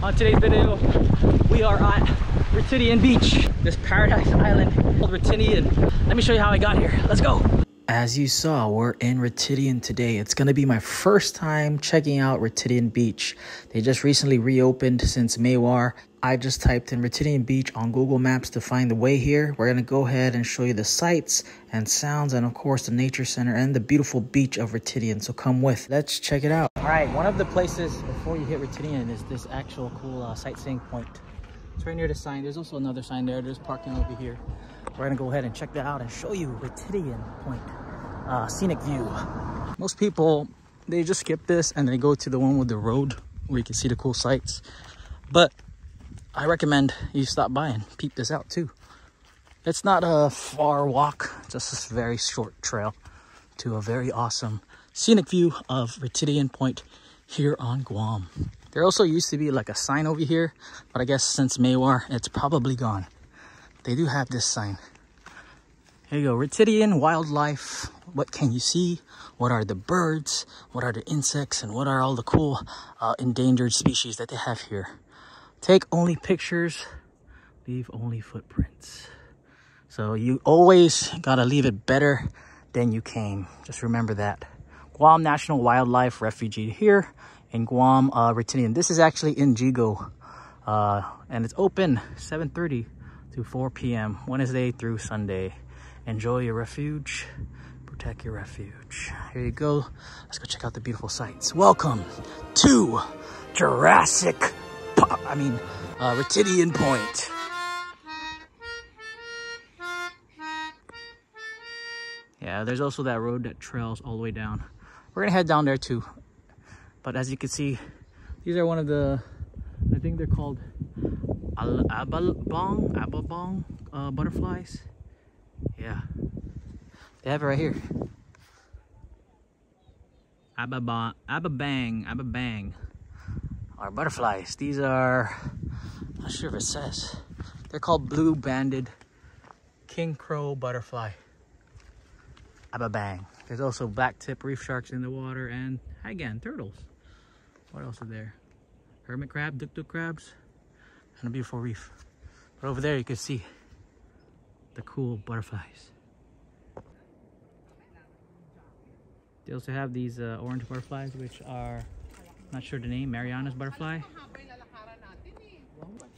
On today's video, we are at Ritidian Beach, this paradise island called. Let me show you how I got here. Let's go. As you saw, we're in Ritidian today. It's gonna be my first time checking out Ritidian Beach. They just recently reopened since Mawar. I just typed in Ritidian Beach on Google Maps to find the way here. We're gonna go ahead and show you the sights and sounds and of course the nature center and the beautiful beach of Ritidian. So come with, let's check it out. All right, one of the places before you hit Ritidian is this actual cool uh, sightseeing point. It's right near the sign. There's also another sign there. There's parking over here. We're gonna go ahead and check that out and show you Ritidian Point uh, scenic view. Most people, they just skip this and they go to the one with the road where you can see the cool sights. But I recommend you stop by and peep this out too. It's not a far walk, just a very short trail to a very awesome scenic view of Ritidian Point here on Guam. There also used to be like a sign over here, but I guess since Mawar, it's probably gone. They do have this sign. Here you go, Ritidian wildlife. What can you see? What are the birds? What are the insects? And what are all the cool uh, endangered species that they have here? Take only pictures, leave only footprints. So you always gotta leave it better than you came. Just remember that. Guam National Wildlife Refuge here in Guam, uh, Ritidian. This is actually in Yigo, uh, and it's open 7.30 to 4 p.m. Wednesday through Sunday. Enjoy your refuge, protect your refuge. Here you go. Let's go check out the beautiful sights. Welcome to Jurassic, I mean, uh, Ritidian Point. Yeah, there's also that road that trails all the way down. We're gonna head down there too. But as you can see, these are one of the, I think they're called Al Abalbong, Abalbong uh, butterflies. Yeah, they have it right here. Ababang, Ababang are butterflies. These are, I'm not sure if it says. They're called blue banded king crow butterfly. Ababang. There's also black tip reef sharks in the water and again, turtles. What else is there? Hermit crab, duk duk crabs, and a beautiful reef. But over there you can see the cool butterflies. They also have these uh, orange butterflies, which are, not sure the name, Mariana's butterfly.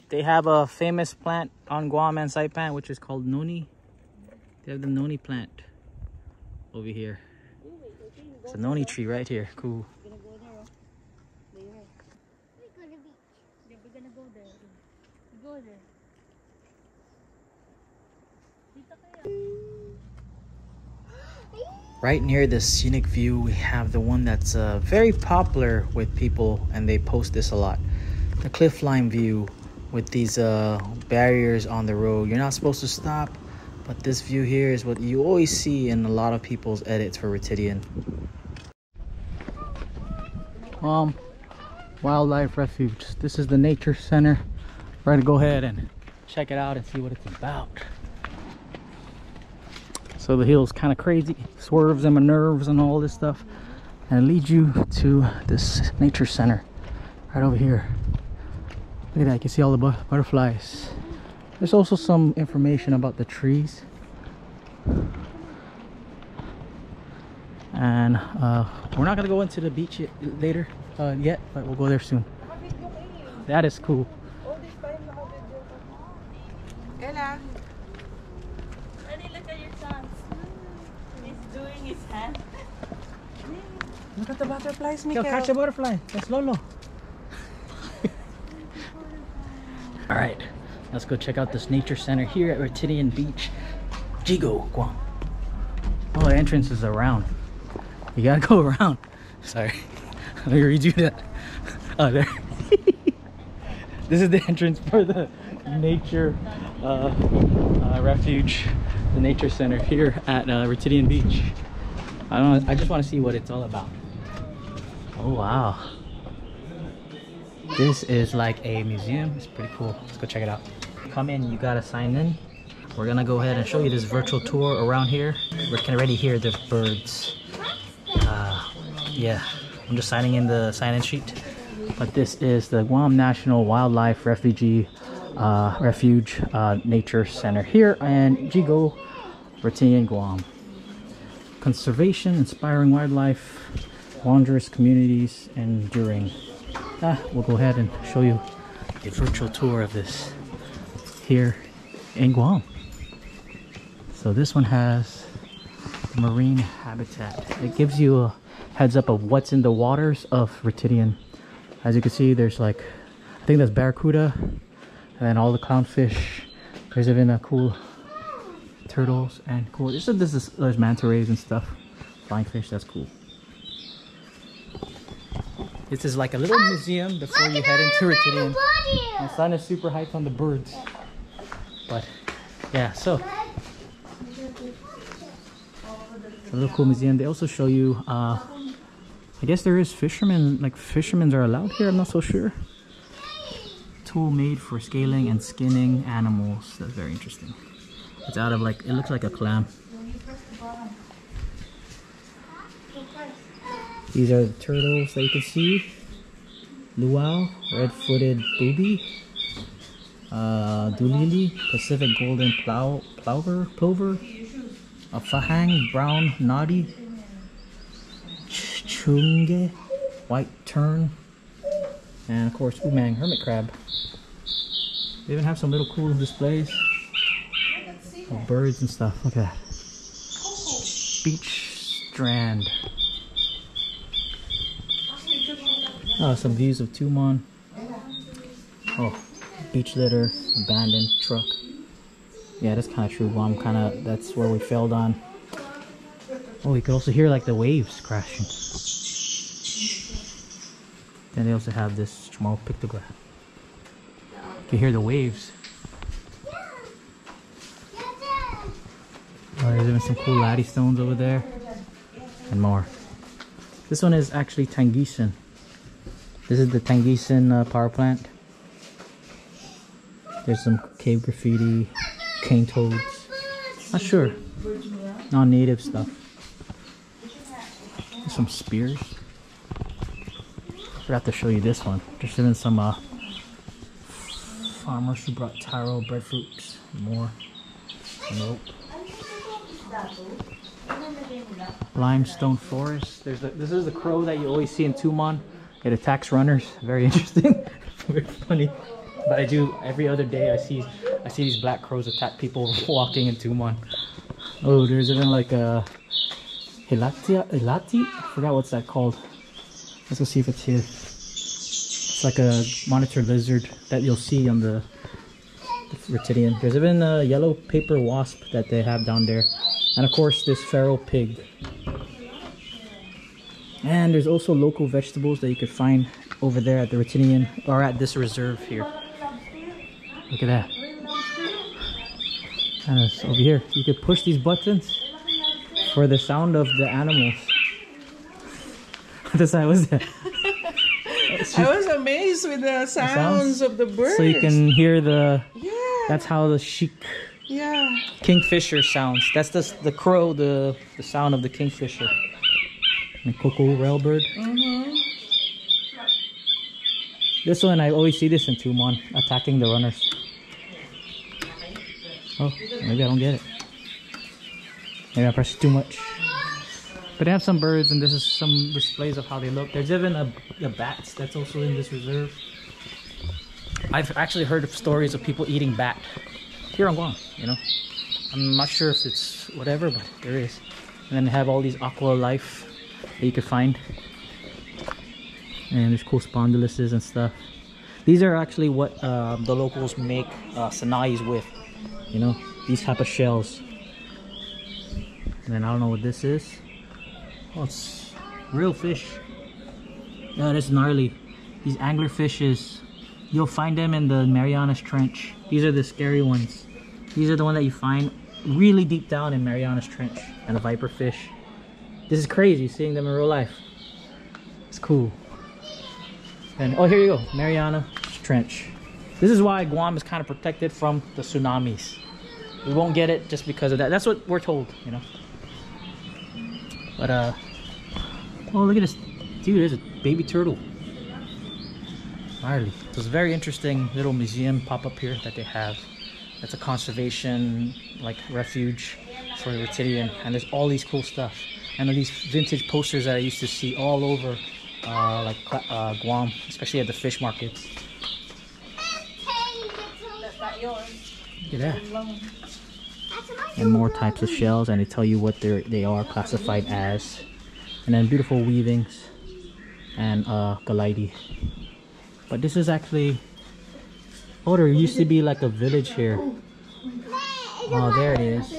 They have a famous plant on Guam and Saipan, which is called noni. They have the noni plant over here. It's a noni tree right here. Cool. Right near the scenic view, we have the one that's uh, very popular with people and they post this a lot. The cliff line view with these uh, barriers on the road. You're not supposed to stop, but this view here is what you always see in a lot of people's edits for Ritidian. Um, Wildlife Refuge. This is the nature center. We're gonna go ahead and check it out and see what it's about. So the hill's kind of crazy, swerves my nerves and all this stuff. And it leads you to this nature center right over here. Look at that, you can see all the bu butterflies. There's also some information about the trees. And uh, we're not gonna go into the beach later uh, yet, but we'll go there soon. That is cool. Ella. look at your son. He's doing his hand. Look at the butterflies, Go Mikael. catch a butterfly. That's Lolo. All right, let's go check out this nature center here at Ritidian Beach, Yigo, Guam. Oh, the entrance is around. You gotta go around. Sorry, let me redo that. Oh, there. this is the entrance for the nature uh, uh, refuge, the nature center here at uh, Ritidian Beach. I don't. I just want to see what it's all about. Oh wow. This is like a museum. It's pretty cool. Let's go check it out. Come in, you gotta sign in. We're gonna go ahead and show you this virtual tour around here. We can already hear the birds. Uh, yeah, I'm just signing in the sign-in sheet. but this is the Guam National Wildlife Refugee uh, Refuge uh, Nature Center here in Yigo, Britain, Guam. Conservation, inspiring wildlife, wondrous communities, enduring. Ah, we'll go ahead and show you a virtual tour of this here in Guam. So this one has marine habitat. It gives you a heads up of what's in the waters of Ritidian. As you can see, there's like, I think that's barracuda, and then all the clownfish. There's even a cool turtles and cool. This is this is there's manta rays and stuff, flying fish. That's cool. This is like a little museum before you head into Ritidian. My son is super hyped on the birds, but yeah. So it's a little cool museum. They also show you. Uh, I guess there is fishermen. Like fishermen are allowed here. I'm not so sure. Tool made for scaling and skinning animals. That's very interesting. It's out of like, it looks like a clam. These are the turtles that you can see. Luau, red-footed booby, uh, dulili, Pacific golden plow, plover, plover, a fahang, brown noddy, ch- chunge, white tern, and of course umang, hermit crab. They even have some little cool displays of birds and stuff. Look at that. Beach strand. Oh, some views of Tumon. Oh, beach litter, abandoned truck. Yeah, that's kind of true. Well, I'm kind of, that's where we failed on. Oh, you could also hear like the waves crashing. Then they also have this small pictograph. You can hear the waves. Oh, there's even some cool latte stones over there. And more. This one is actually Tanguisson. This is the Tanguisson uh, power plant. There's some cave graffiti, cane toads. Not sure. Non-native stuff. There's some spears. Forgot to show you this one. There's even some uh, farmers who brought taro, breadfruits, more. Nope. Limestone forest. There's the, this is the crow that you always see in Tumon. It attacks runners. Very interesting. Very funny. But I do every other day. I see I see these black crows attack people walking in Tumon. Oh, there's even like a hilatia, hilati. I forgot what's that called. Let's go see if it's here. It's like a monitor lizard that you'll see on the, the Ritidian. There's even a yellow paper wasp that they have down there. And of course this feral pig. And there's also local vegetables that you could find over there at the Ritidian or at this reserve here. Look at that. And it's over here. You could push these buttons for the sound of the animals. What was that? I was amazed with the sounds, sounds? of the birds. So you can hear the Yeah. that's how the sihek yeah. kingfisher sounds. That's the the crow, the the sound of the kingfisher. And cocoa railbird. Mm-hmm. This one I always see this in Tumon, attacking the runners. Oh, maybe I don't get it. Maybe I pressed too much. But they have some birds, and this is some displays of how they look. There's even a, a bat that's also in this reserve. I've actually heard of stories of people eating bat here on Guam. You know, I'm not sure if it's whatever, but there is. And then they have all these aqua life that you could find. And there's cool spondyluses and stuff. These are actually what uh, the locals make uh, sanais with. You know, these type of shells. And then I don't know what this is. Oh, it's real fish. Yeah, that's gnarly. These angler fishes, you'll find them in the Marianas Trench. These are the scary ones. These are the ones that you find really deep down in Marianas Trench. And a viper fish. This is crazy seeing them in real life. It's cool. And oh, here you go, Mariana Trench. This is why Guam is kind of protected from the tsunamis. We won't get it just because of that. That's what we're told, you know. But uh, oh look at this, dude. There's a baby turtle. Gnarly. There's a very interesting little museum pop up here that they have. It's a conservation like refuge for the Ritidian, and there's all these cool stuff. And these vintage posters that I used to see all over, uh, like uh, Guam, especially at the fish markets. Look at that. And more types of shells, and they tell you what they they are classified as. And then beautiful weavings and uh. But this is actually Oh, there used to be like a village here. Oh, there it is.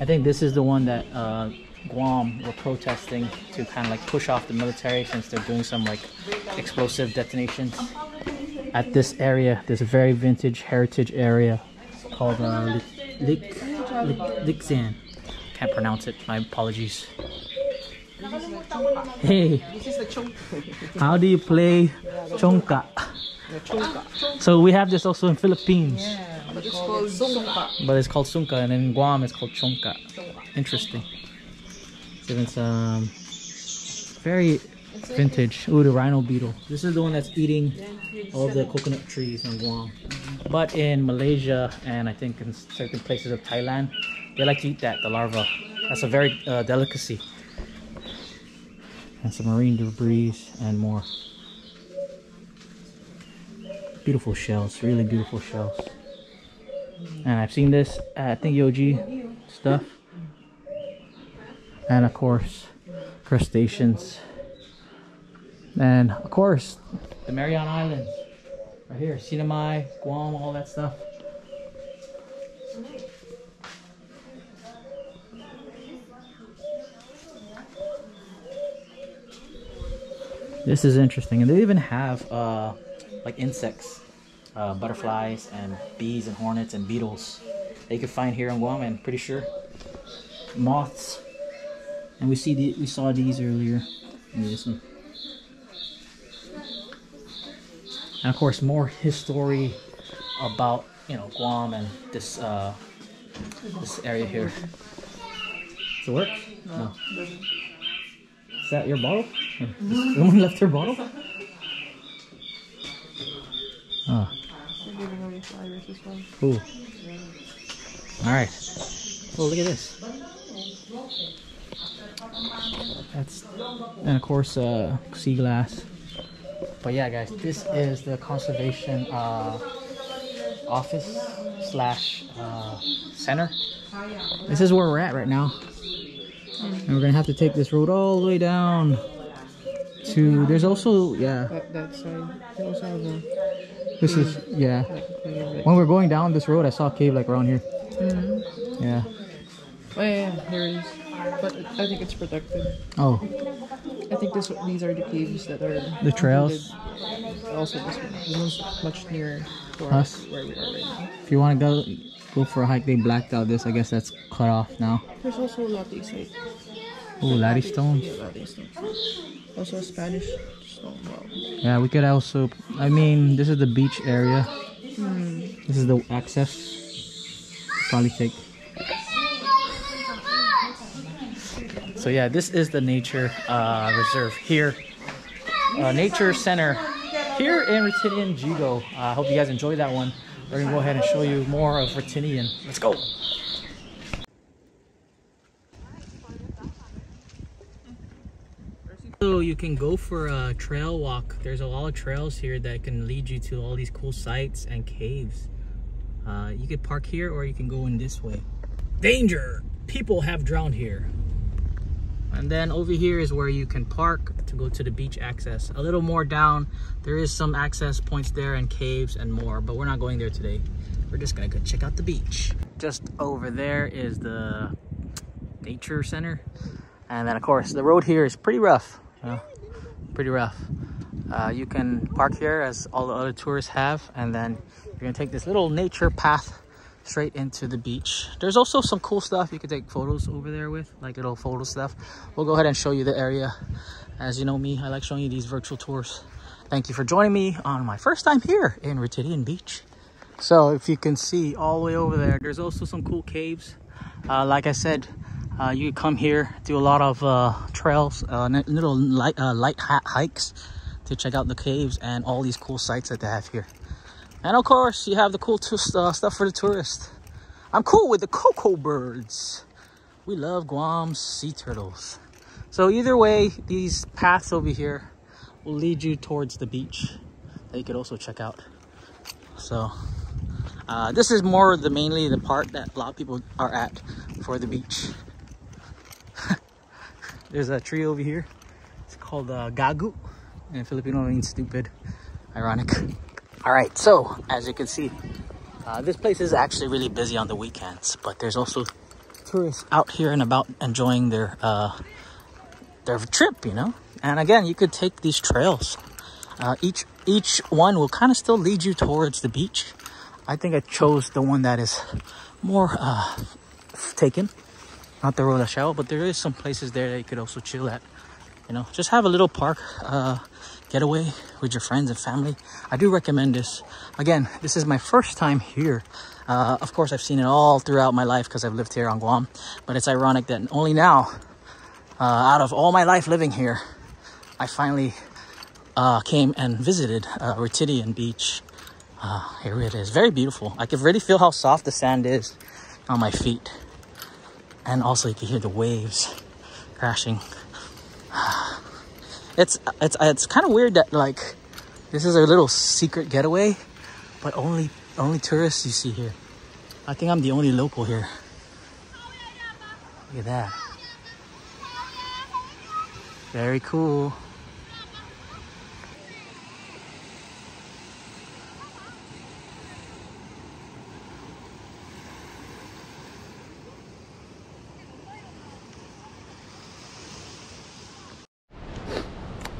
I think this is the one that uh, Guam were protesting to kind of like push off the military since they're doing some like explosive detonations at this area. A very vintage heritage area called uh, Lik. Can't pronounce it. My apologies. Hey, how do you play chongka? So we have this also in Philippines. But it's called sungka. But it's called sunka, and in Guam it's called chonka. Interesting. It's um very vintage. Ooh, the rhino beetle. This is the one that's eating all the coconut trees in Guam. But in Malaysia and I think in certain places of Thailand, they like to eat that, the larva. That's a very uh, delicacy. And some marine debris and more beautiful shells really beautiful shells and I've seen this at think Yoji stuff. And of course crustaceans. And of course the Mariana Islands. Right here Sinamai Guam all that stuff. This is interesting. And they even have uh like insects, uh, butterflies and bees and hornets and beetles that you can find here in Guam. I'm pretty sure moths. And we see the we saw these earlier. this one. And of course, more history about you know Guam and this uh, this area here. Does it work? No. Is that your bottle? Someone left her bottle? Oh. They're giving away flyers as well. Cool. Alright. Oh, look at this. That's, and of course, uh, sea glass. But yeah, guys, this is the conservation uh, office slash uh, center. This is where we're at right now. And we're gonna have to take this road all the way down to. There's also yeah. That, that side. They also have a, This is yeah. like, a cave. When we're going down this road, I saw a cave like around here. Mhm. Yeah. Oh yeah, yeah, there is. But I think it's protected. Oh, I think this these are the caves that are The trails? Also, this one. This one's much nearer to Us? where we are right now. if you want to go go for a hike, they blacked out this. I guess that's cut off now. There's also a latte site. Oh, latte stones. Yeah, latte stone. Also a Spanish Wow. Yeah, we could also. I mean, this is the beach area. This is the access. Probably take. So yeah, this is the nature uh, reserve here, uh, nature center here in Ritidian Yigo. I hope you guys enjoyed that one. We're gonna go ahead and show you more of Ritidian. Let's go. So you can go for a trail walk. There's a lot of trails here that can lead you to all these cool sites and caves. Uh, you could park here or you can go in this way. Danger! People have drowned here. And then over here is where you can park to go to the beach access. A little more down, there is some access points there and caves and more, but we're not going there today. We're just gonna go check out the beach. Just over there is the nature center. And then of course the road here is pretty rough. Pretty rough. Uh, you can park here as all the other tourists have, and then you're gonna take this little nature path straight into the beach. There's also some cool stuff you can take photos over there with, like little photo stuff. We'll go ahead and show you the area. As you know me, I like showing you these virtual tours. Thank you for joining me on my first time here in Ritidian Beach. So if you can see all the way over there, there's also some cool caves. Uh, like I said, uh, you come here, do a lot of uh, trails, uh, little light, uh, light hikes to check out the caves and all these cool sites that they have here. And of course, you have the cool uh, stuff for the tourists. I'm cool with the cocoa birds. We love Guam's sea turtles. So either way, these paths over here will lead you towards the beach that you could also check out. So uh, this is more the mainly the part that a lot of people are at for the beach. There's a tree over here. It's called uh, gagu. And Filipino means stupid. Ironic. All right, so as you can see, uh, this place is actually really busy on the weekends, but there's also tourists out here and about enjoying their uh, their trip, you know. And again, you could take these trails. Uh, each each one will kind of still lead you towards the beach. I think I chose the one that is more uh, taken, not the Roda Shell, but there is some places there that you could also chill at. You know, just have a little park uh, getaway with your friends and family. I do recommend this. Again, this is my first time here. Uh, of course, I've seen it all throughout my life because I've lived here on Guam. But it's ironic that only now, uh, out of all my life living here, I finally uh, came and visited uh, Ritidian Beach. Uh, here it is, very beautiful. I can really feel how soft the sand is on my feet. And also you can hear the waves crashing. It's, it's, it's kind of weird that like, this is a little secret getaway, but only, only tourists you see here. I think I'm the only local here. Look at that. Very cool.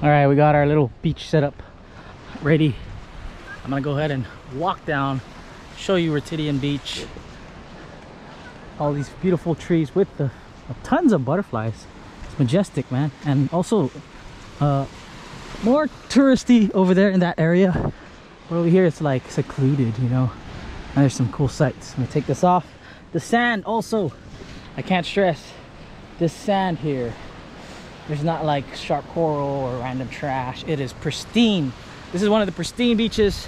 All right, we got our little beach setup ready. I'm gonna go ahead and walk down, show you Ritidian Beach. All these beautiful trees with the uh, tons of butterflies. It's majestic, man. And also uh, more touristy over there in that area. But over here, it's like secluded, you know. And there's some cool sights. I'm gonna take this off. The sand also, I can't stress, this sand here there's not like sharp coral or random trash. It is pristine. This is one of the pristine beaches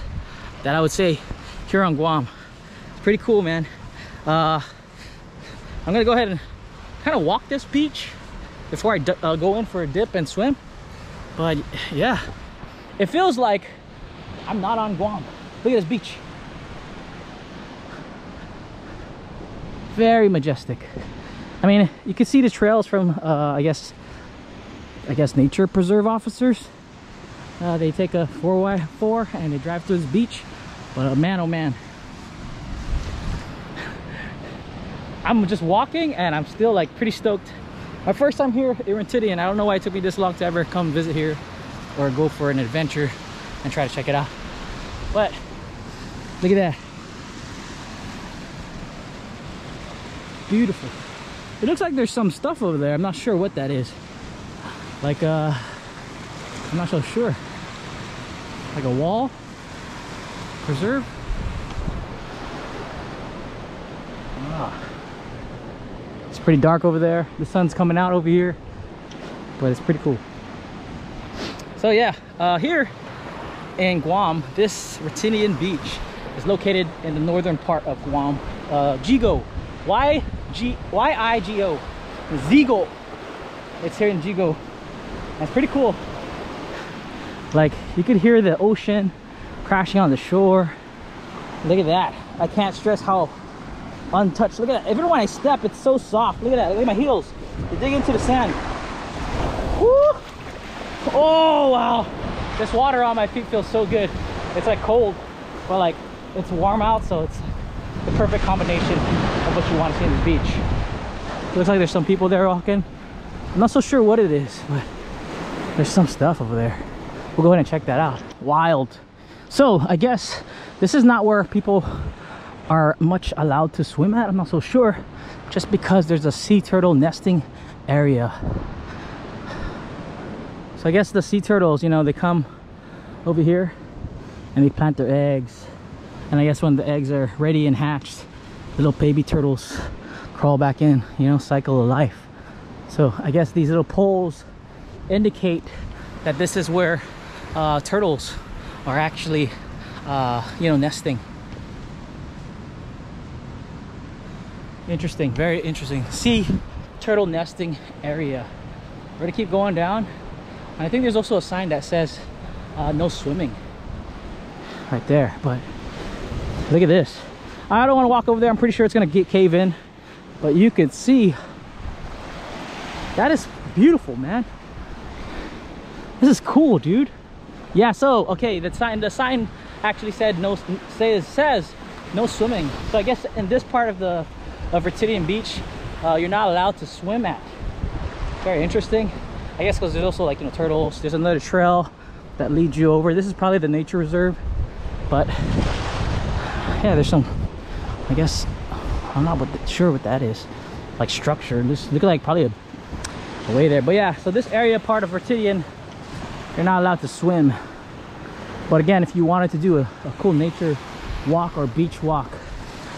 that I would say here on Guam. It's pretty cool, man. Uh, I'm gonna go ahead and kind of walk this beach before I uh, go in for a dip and swim. But yeah, it feels like I'm not on Guam. Look at this beach. Very majestic. I mean, you can see the trails from, uh, I guess, I guess nature preserve officers. Uh, they take a 4x4 and they drive through this beach. But uh, man, oh man. I'm just walking and I'm still like pretty stoked. My first time here in Ritidian. I don't know why it took me this long to ever come visit here or go for an adventure and try to check it out. But look at that. Beautiful. It looks like there's some stuff over there. I'm not sure what that is like uh I'm not so sure. Like a wall? Preserve? Ah. it's pretty dark over there. The sun's coming out over here but it's pretty cool. So yeah uh, here in Guam this Ritidian beach is located in the northern part of Guam. Uh, Yigo Y G Y I G O. Zigo it's here in Yigo it's pretty cool. Like you could hear the ocean crashing on the shore. Look at that. I can't stress how untouched. Look at that. Even when I step, it's so soft. Look at that. Look at my heels. They dig into the sand. Woo! Oh, wow. This water on my feet feels so good. It's like cold, but like it's warm out, so it's the perfect combination of what you want to see in the beach. Looks like there's some people there walking. I'm not so sure what it is, but there's some stuff over there. We'll go ahead and check that out. Wild. So i guess this is not where people are much allowed to swim at i'm not so sure just because there's a sea turtle nesting area. So i guess the sea turtles you know they come over here and they plant their eggs. And i guess when the eggs are ready and hatched little baby turtles crawl back in you know cycle of life. So i guess these little poles indicate that this is where uh, turtles are actually, uh, you know, nesting. Interesting, very interesting. Sea turtle nesting area. We're gonna keep going down. And I think there's also a sign that says uh, no swimming right there. But look at this. I don't want to walk over there. I'm pretty sure it's gonna get cave in. But you can see that is beautiful, man. This is cool, dude. Yeah, so okay, the sign the sign actually said no says says no swimming. So I guess in this part of the of Ritidian Beach, uh, you're not allowed to swim at. Very interesting. I guess because there's also like you know turtles. There's another trail that leads you over. This is probably the nature reserve, but yeah, there's some. I guess I'm not what the, sure what that is. Like structure. This look like probably a, a way there. But yeah, so this area part of Ritidian, you're not allowed to swim. But again, if you wanted to do a, a cool nature walk or beach walk,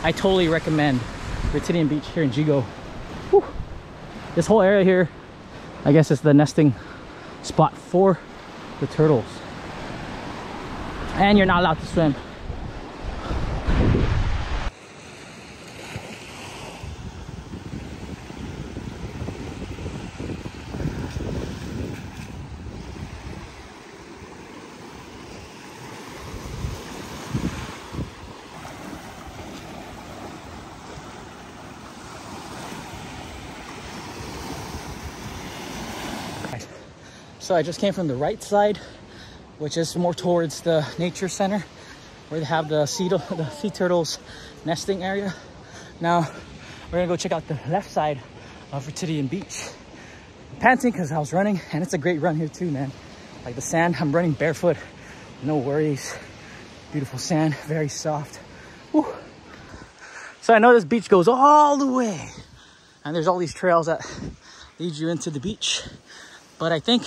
I totally recommend Ritidian Beach here in Yigo. Whew. This whole area here, I guess it's the nesting spot for the turtles. And you're not allowed to swim. I just came from the right side, which is more towards the nature center where they have the sea, the sea turtles nesting area. Now we're gonna go check out the left side of Ritidian Beach. I'm panting because I was running and it's a great run here too, man. Like the sand, I'm running barefoot, no worries. Beautiful sand, very soft. So I know this beach goes all the way and there's all these trails that lead you into the beach. But I think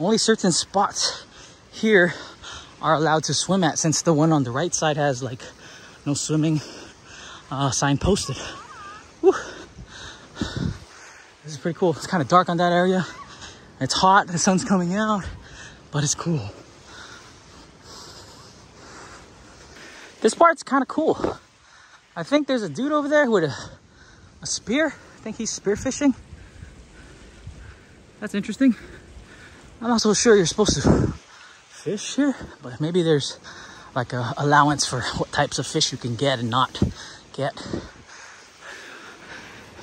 only certain spots here are allowed to swim at since the one on the right side has like no swimming uh, sign posted. Whew. This is pretty cool. It's kind of dark on that area. It's hot, the sun's coming out, but it's cool. This part's kind of cool. I think there's a dude over there with a, a spear. I think he's spearfishing. That's interesting. I'm not so sure you're supposed to fish here, but maybe there's like a allowance for what types of fish you can get and not get.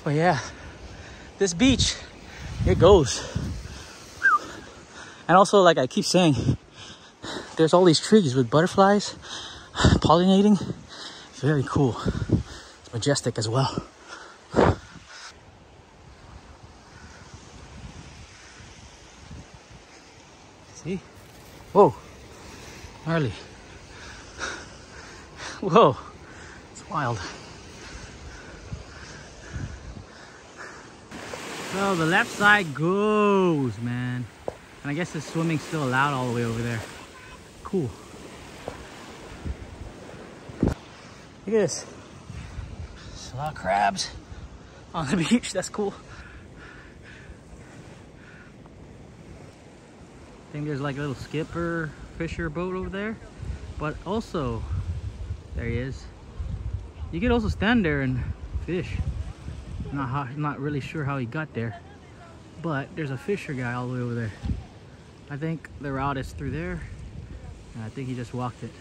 But yeah, this beach, it goes. And also, like I keep saying, there's all these trees with butterflies pollinating. Very cool. It's majestic as well. Whoa. Gnarly. Whoa. It's wild. So the left side goes, man. And I guess the swimming's still allowed all the way over there. Cool. Look at this. There's a lot of crabs on the beach. That's cool. Think there's like a little skipper fisher boat over there. But also, there he is. You could also stand there and fish. Not how, not really sure how he got there. But there's a fisher guy all the way over there. I think the route is through there. And I think he just walked it.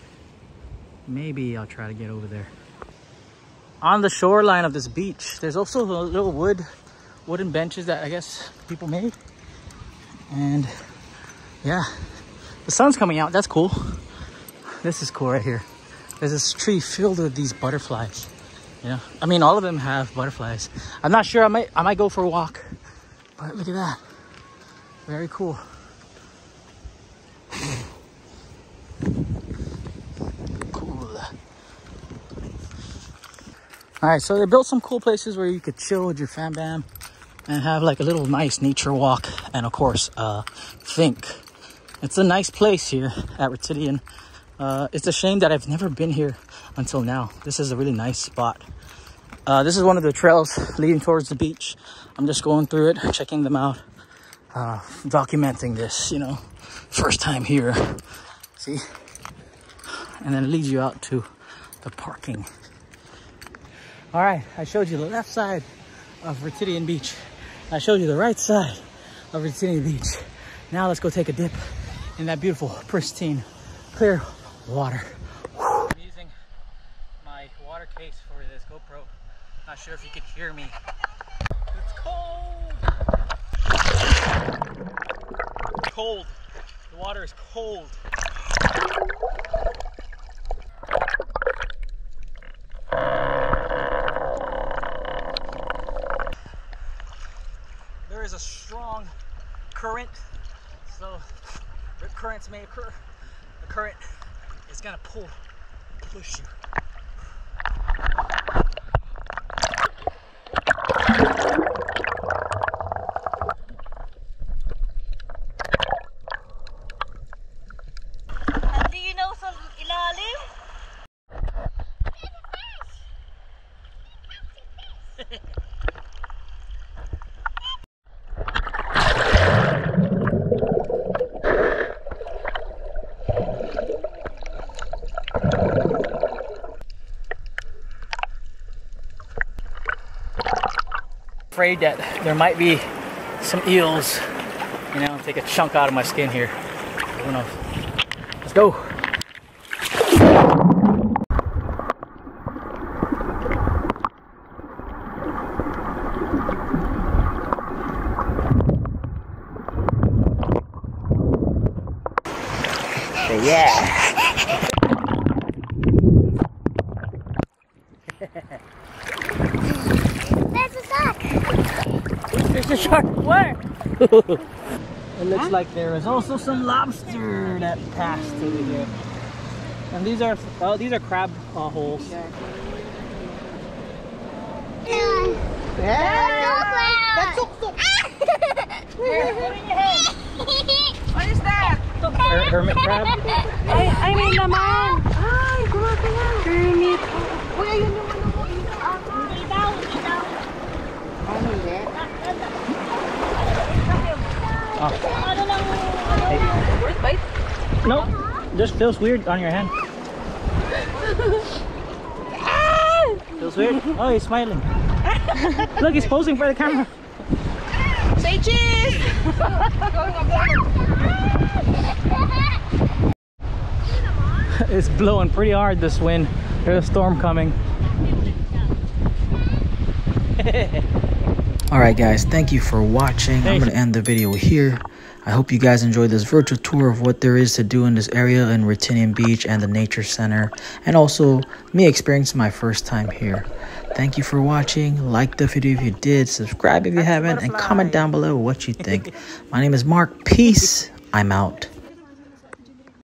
Maybe I'll try to get over there. On the shoreline of this beach, there's also little wood, wooden benches that I guess people made. And yeah, the sun's coming out. That's cool. This is cool right here. There's this tree filled with these butterflies. You know, I mean, all of them have butterflies. I'm not sure. I might, I might go for a walk. But look at that. Very cool. cool. All right, so they built some cool places where you could chill with your fam bam and have like a little nice nature walk. And of course, uh, think. It's a nice place here at Ritidian. Uh, it's a shame that I've never been here until now. This is a really nice spot. Uh, this is one of the trails leading towards the beach. I'm just going through it, checking them out, uh, documenting this, you know, first time here. See? And then it leads you out to the parking. All right, I showed you the left side of Ritidian Beach. I showed you the right side of Ritidian Beach. Now let's go take a dip in that beautiful, pristine, clear water. I'm using my water case for this GoPro. Not sure if you could hear me. It's cold. Cold. The water is cold. There is a strong current, so currents may occur. The current is gonna pull, push you. Afraid that there might be some eels, you know, take a chunk out of my skin here. Who knows? Let's go. Yeah. There's a sock. There's a shark. Where? it looks like there is also some lobster that passed through here. And these are oh, these are crab uh, holes. That's What is that? Her- hermit crab. Ay, ay, may laman. Ay, gumagalaw. Hermit. No, just feels weird on your hand. feels weird. Oh, he's smiling. Look, he's posing for the camera. Say cheese! It's blowing pretty hard this wind. There's a storm coming. Alright guys, thank you for watching. I'm going to end the video here. I hope you guys enjoyed this virtual tour of what there is to do in this area in Ritidian Beach and the Nature Center. And also me experiencing my first time here. Thank you for watching. Like the video if you did. Subscribe if you haven't. And comment down below what you think. my name is Mark. Peace. I'm out.